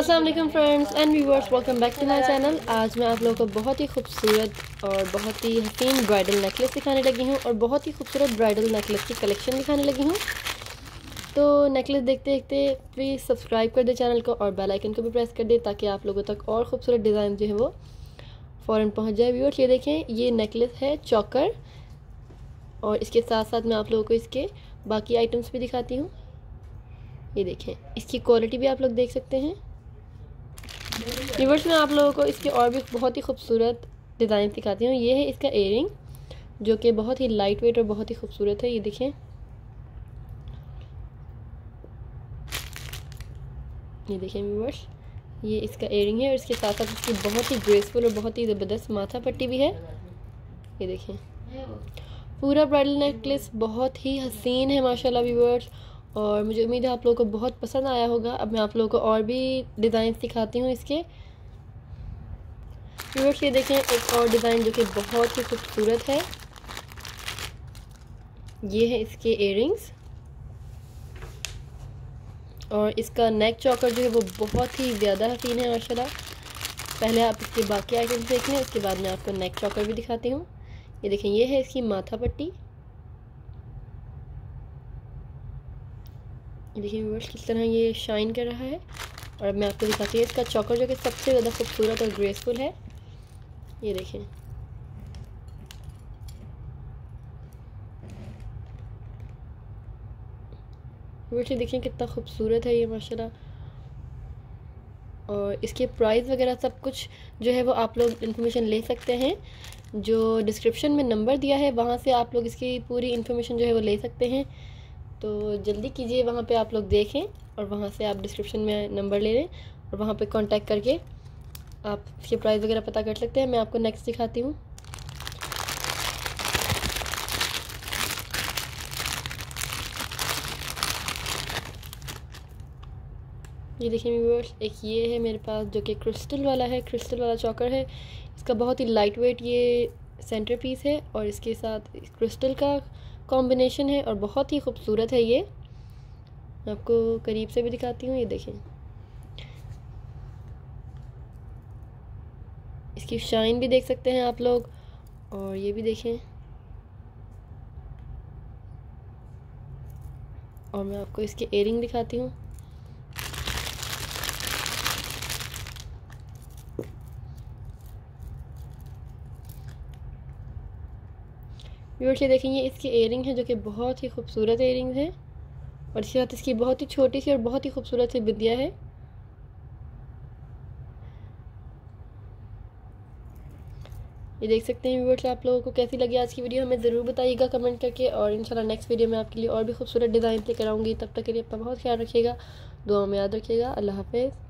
Aslam friends and viewers welcome back to my channel आज मैं आप लोगों को बहुत ही खूबसूरत और बहुत ही हसीन ब्राइडल नेकलेस दिखाने लगी हूँ और बहुत ही खूबसूरत ब्राइडल नेकलेस की कलेक्शन दिखाने लगी हूँ। तो नेकलेस देखते देखते प्लीज़ सब्सक्राइब कर दे चैनल को और बेल आइकन को भी प्रेस कर दे ताकि आप लोगों तक और खूबसूरत डिज़ाइन जो है वो फ़ौरन पहुँच जाए। व्यूवर्स ये देखें, ये नेकलेस है चौकर और इसके साथ साथ मैं आप लोगों को इसके बाकी आइटम्स भी दिखाती हूँ। ये देखें, इसकी क्वालिटी भी आप लोग देख सकते हैं। रिवर्स में आप लोगों को इसके और भी बहुत ही खूबसूरत डिज़ाइन दिखाती हूँ। ये है इसका एयरिंग जो कि बहुत ही लाइट वेट और बहुत ही खूबसूरत है। ये देखें। ये देखें व्यूवर्स ये इसका एयरिंग है और इसके साथ साथ इसकी बहुत ही ग्रेसफुल और बहुत ही ज़बरदस्त माथा पट्टी भी है। ये देखें। पूरा ब्राइडल नेकलेस बहुत ही हसीन है, माशाल्लाह व्यूवर्स और मुझे उम्मीद है आप लोगों को बहुत पसंद आया होगा। अब मैं आप लोगों को और भी डिज़ाइन दिखाती हूँ इसके। व्यूवर्स ये देखें, एक और डिज़ाइन जो कि बहुत ही खूबसूरत है। ये है इसके इयरिंग्स और इसका नेक चौकर जो है, वो बहुत ही ज़्यादा हसीन है, माशाल्लाह। पहले आप इसके बाकी आइटम्स देख लें, उसके बाद मैं आपको नेक चौकर भी दिखाती हूँ। ये देखें, ये है इसकी माथा पट्टी। देखिए व्यूवर्स किस तरह ये शाइन कर रहा है। और अब मैं आपको दिखाती हूँ, इसका चौकर जो कि सबसे ज़्यादा खूबसूरत और ग्रेसफुल है। ये देखें व्यूवर्स ये देखें कितना खूबसूरत है ये, माशाल्लाह। और इसके प्राइस वगैरह सब कुछ जो है वो आप लोग इन्फॉर्मेशन ले सकते हैं। जो डिस्क्रिप्शन में नंबर दिया है, वहाँ से आप लोग इसकी पूरी इन्फॉर्मेशन जो है वो ले सकते हैं। तो जल्दी कीजिए, वहाँ पे आप लोग देखें और वहाँ से आप डिस्क्रिप्शन में नंबर ले लें और वहाँ पे कांटेक्ट करके आप इसके प्राइस वगैरह पता कर सकते हैं। मैं आपको नेक्स्ट दिखाती हूँ। ये देखिए व्यूअर्स एक ये है मेरे पास जो कि क्रिस्टल वाला है क्रिस्टल वाला चौकर है। इसका बहुत ही लाइट वेट ये सेंटर पीस है और इसके साथ क्रिस्टल का कॉम्बिनेशन है और बहुत ही खूबसूरत है ये। आपको करीब से भी दिखाती हूँ, ये देखें। इसकी शाइन भी देख सकते हैं आप लोग और ये भी देखें। और मैं आपको इसके एयरिंग दिखाती हूँ। व्यूअर्स ये देखेंगे, इसकी एयरिंग है जो कि बहुत ही खूबसूरत एयरिंग है। और इसके साथ इसकी बहुत ही छोटी सी और बहुत ही खूबसूरत सी बिंदिया है। ये देख सकते हैं व्यूअर्स आप लोगों को कैसी लगी आज की वीडियो हमें ज़रूर बताइएगा कमेंट करके और इंशाल्लाह नेक्स्ट वीडियो में आपके लिए और भी खूबसूरत डिज़ाइन लेकर आऊँगी। तब तक के लिए अपना बहुत ख्याल रखिएगा दुआ में याद रखिएगा। अल्लाह हाफिज़।